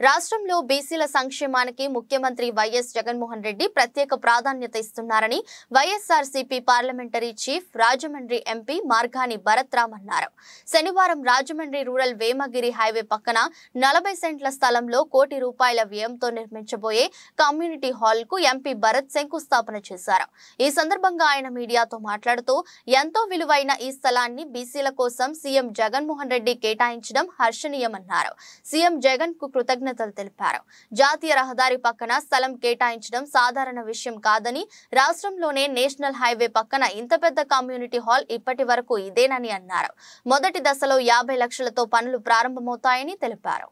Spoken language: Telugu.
రాష్ట్రంలో బీసీల సంక్షేమానికి ముఖ్యమంత్రి వైఎస్ జగన్మోహన్ రెడ్డి ప్రత్యేక ప్రాధాన్యత ఇస్తున్నారని YSRCP parliamentary chief Rajahmundry MP Margani Bharat Ram అన్నారు. శనివారం రాజమండ్రి రూరల్ వేమగిరి హైవే పక్కన నలభై సెంట్ల స్థలంలో కోటి రూపాయల వ్యయంతో నిర్మించబోయే కమ్యూనిటీ హాల్కు ఎంపీ భరత్ శంకుస్థాపన చేశారు. ఈ సందర్భంగా ఆయన మీడియాతో మాట్లాడుతూ ఎంతో విలువైన ఈ స్థలాన్ని బీసీల కోసం సీఎం జగన్మోహన్ రెడ్డి కేటాయించడం హర్షణీయమన్నారు. సీఎం జగన్కు కృతజ్ఞ కృతజ్ఞతలు తెలిపారు. జాతీయ రహదారి పక్కన స్థలం కేటాయించడం సాధారణ విషయం కాదని రాష్ట్రంలోనే నేషనల్ హైవే పక్కన ఇంత పెద్ద కమ్యూనిటీ హాల్ ఇప్పటి వరకు ఇదేనని అన్నారు. మొదటి దశలో యాభై లక్షలతో పనులు ప్రారంభమవుతాయని తెలిపారు.